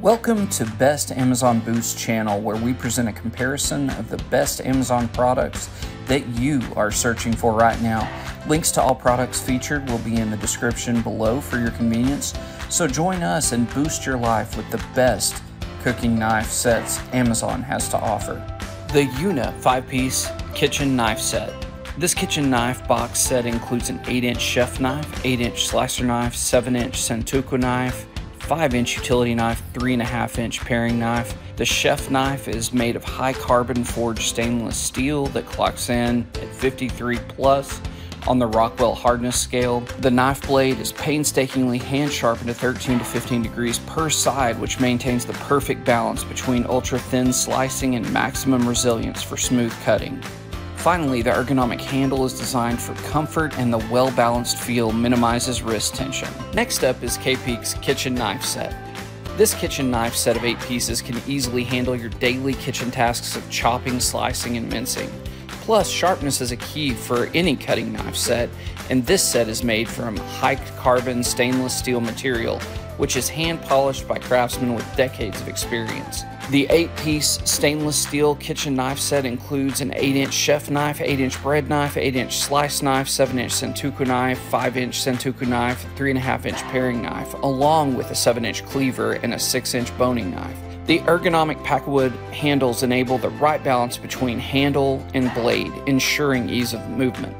Welcome to Best Amazon Boost channel where we present a comparison of the best Amazon products that you are searching for right now. Links to all products featured will be in the description below for your convenience. So join us and boost your life with the best cooking knife sets Amazon has to offer. The EUNA 5-piece kitchen knife set. This kitchen knife box set includes an 8-inch chef knife, 8-inch slicer knife, 7-inch Santoku knife, 5 inch utility knife, 3.5 inch paring knife. The chef knife is made of high carbon forged stainless steel that clocks in at 53 plus on the Rockwell hardness scale. The knife blade is painstakingly hand sharpened to 13 to 15 degrees per side, which maintains the perfect balance between ultra thin slicing and maximum resilience for smooth cutting. Finally, the ergonomic handle is designed for comfort and the well-balanced feel minimizes wrist tension. Next up is KEPEAK's kitchen knife set. This kitchen knife set of eight pieces can easily handle your daily kitchen tasks of chopping, slicing, and mincing. Plus, sharpness is a key for any cutting knife set, and this set is made from high carbon stainless steel material, which is hand polished by craftsmen with decades of experience. The 8-piece stainless steel kitchen knife set includes an 8-inch chef knife, 8-inch bread knife, 8-inch slice knife, 7-inch Santoku knife, 5-inch Santoku knife, 3.5-inch paring knife, along with a 7-inch cleaver and a 6-inch boning knife. The ergonomic Pakkawood handles enable the right balance between handle and blade, ensuring ease of movement.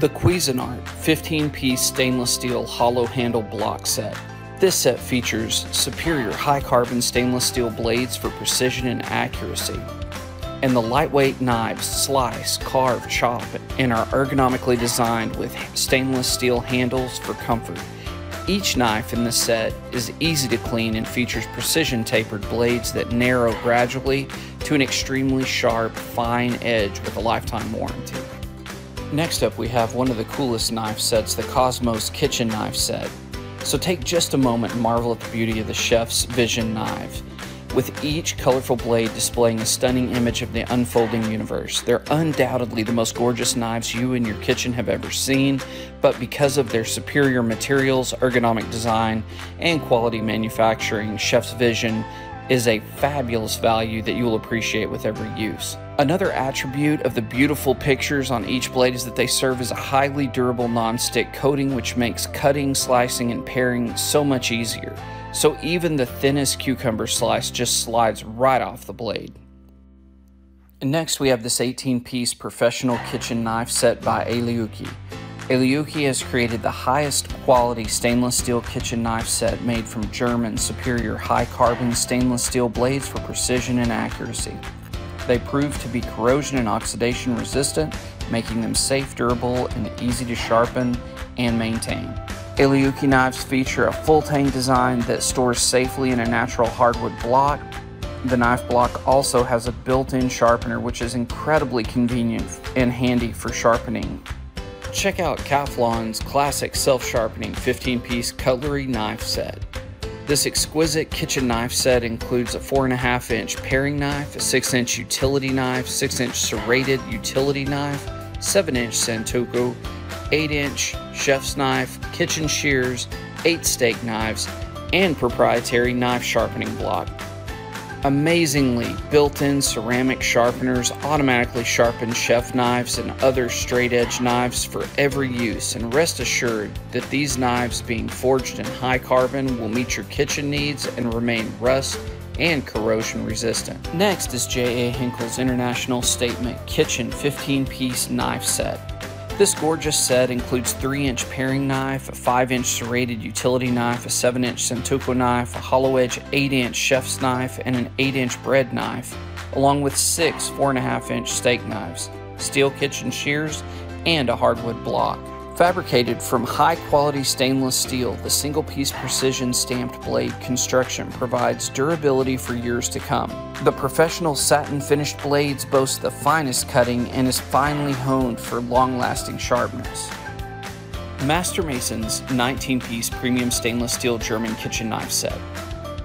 The Cuisinart 15-piece stainless steel hollow handle block set this set features superior high carbon stainless steel blades for precision and accuracy. And the lightweight knives slice, carve, chop, and are ergonomically designed with stainless steel handles for comfort. Each knife in the set is easy to clean and features precision tapered blades that narrow gradually to an extremely sharp, fine edge with a lifetime warranty. Next up, we have one of the coolest knife sets, the Cosmos Kitchen Knife Set. So take just a moment and marvel at the beauty of the chef's vision knives. With each colorful blade displaying a stunning image of the unfolding universe. They're undoubtedly the most gorgeous knives you in your kitchen have ever seen, but because of their superior materials, ergonomic design, and quality manufacturing, Chef's Vision is a fabulous value that you will appreciate with every use. Another attribute of the beautiful pictures on each blade is that they serve as a highly durable non-stick coating which makes cutting, slicing, and paring so much easier. So even the thinnest cucumber slice just slides right off the blade. Next we have this 18-piece professional kitchen knife set by Ailuki. Ailuki has created the highest quality stainless steel kitchen knife set made from German superior high carbon stainless steel blades for precision and accuracy. They prove to be corrosion and oxidation resistant, making them safe, durable, and easy to sharpen and maintain. Ailuki knives feature a full tang design that stores safely in a natural hardwood block. The knife block also has a built-in sharpener which is incredibly convenient and handy for sharpening Check out Calphalon's classic self-sharpening 15-piece cutlery knife set. This exquisite kitchen knife set includes a 4.5 inch paring knife, a 6 inch utility knife, 6 inch serrated utility knife, 7 inch Santoku, 8 inch chef's knife, kitchen shears, 8 steak knives, and proprietary knife sharpening block. Amazingly, built-in ceramic sharpeners automatically sharpen chef knives and other straight-edge knives for every use and rest assured that these knives being forged in high carbon will meet your kitchen needs and remain rust and corrosion resistant. Next is J.A. Henckels International Statement Kitchen 15-piece knife set. This gorgeous set includes 3-inch paring knife, a 5-inch serrated utility knife, a 7-inch Santoku knife, a hollow edge 8-inch chef's knife, and an 8-inch bread knife, along with six 4.5-inch steak knives, steel kitchen shears, and a hardwood block. Fabricated from high quality stainless steel, the single piece precision stamped blade construction provides durability for years to come. The professional satin finished blades boast the finest cutting and is finely honed for long lasting sharpness. Master Maisons 19 piece premium stainless steel German kitchen knife set.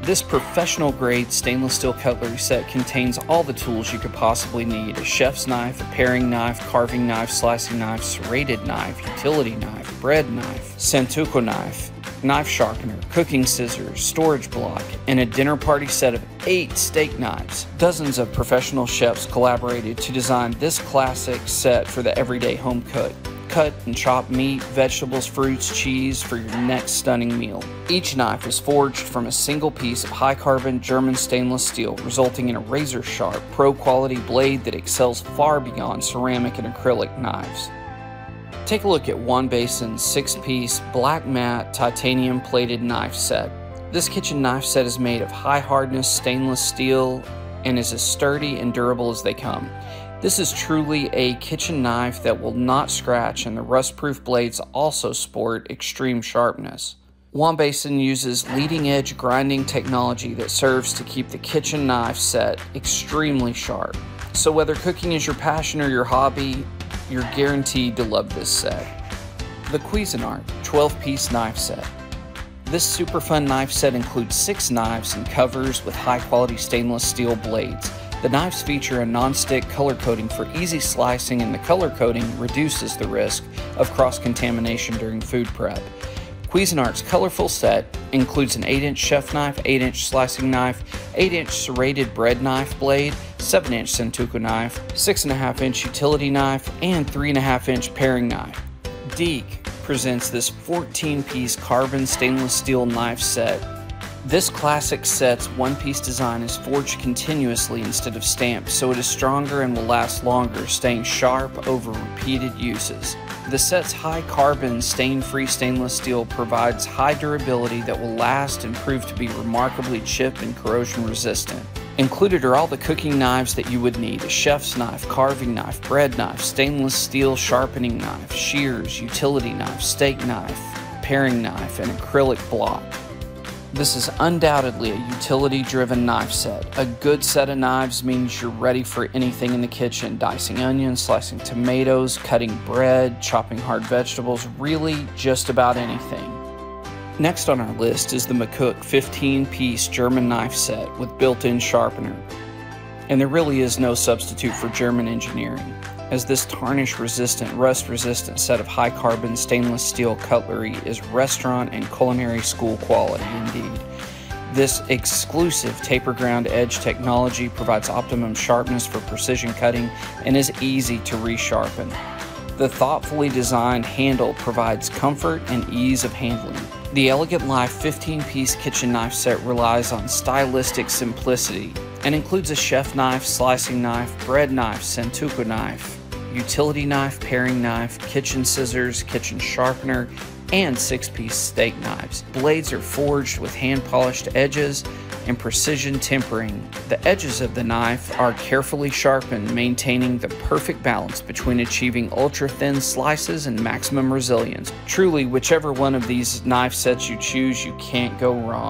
This professional grade stainless steel cutlery set contains all the tools you could possibly need a chef's knife, a paring knife, carving knife, slicing knife, serrated knife, utility knife, bread knife, santoku knife, knife sharpener, cooking scissors, storage block, and a dinner party set of eight steak knives. Dozens of professional chefs collaborated to design this classic set for the everyday home cook cut and chop meat, vegetables, fruits, cheese for your next stunning meal. Each knife is forged from a single piece of high carbon German stainless steel, resulting in a razor sharp, pro quality blade that excels far beyond ceramic and acrylic knives. Take a look at Wanbasion's six piece black matte titanium plated knife set. This kitchen knife set is made of high hardness stainless steel and is as sturdy and durable as they come. This is truly a kitchen knife that will not scratch and the rust-proof blades also sport extreme sharpness. Wanbasion uses leading edge grinding technology that serves to keep the kitchen knife set extremely sharp. So whether cooking is your passion or your hobby, you're guaranteed to love this set. The Cuisinart 12-piece knife set. This super fun knife set includes six knives and covers with high quality stainless steel blades. The knives feature a non-stick color coating for easy slicing and the color coating reduces the risk of cross-contamination during food prep. Cuisinart's colorful set includes an 8-inch chef knife, 8-inch slicing knife, 8-inch serrated bread knife blade, 7-inch santoku knife, 6.5-inch utility knife, and 3.5-inch paring knife. Deik presents this 14-piece carbon stainless steel knife set this classic set's one-piece design is forged continuously instead of stamped, so it is stronger and will last longer, staying sharp over repeated uses. The set's high carbon, stain-free stainless steel provides high durability that will last and prove to be remarkably chip and corrosion resistant. Included are all the cooking knives that you would need a chef's knife, carving knife, bread knife, stainless steel sharpening knife, shears, utility knife, steak knife, paring knife, and acrylic block. This is undoubtedly a utility driven knife set. A good set of knives means you're ready for anything in the kitchen dicing onions, slicing tomatoes, cutting bread, chopping hard vegetables, really just about anything. Next on our list is the McCook 15 piece German knife set with built in sharpener. And there really is no substitute for German engineering as this tarnish resistant, rust resistant set of high carbon stainless steel cutlery is restaurant and culinary school quality indeed. This exclusive taper ground edge technology provides optimum sharpness for precision cutting and is easy to resharpen. The thoughtfully designed handle provides comfort and ease of handling. The Elegant Life 15 piece kitchen knife set relies on stylistic simplicity and includes a chef knife, slicing knife, bread knife, santoku knife, utility knife, paring knife, kitchen scissors, kitchen sharpener, and six piece steak knives. Blades are forged with hand polished edges and precision tempering. The edges of the knife are carefully sharpened, maintaining the perfect balance between achieving ultra thin slices and maximum resilience. Truly, whichever one of these knife sets you choose, you can't go wrong.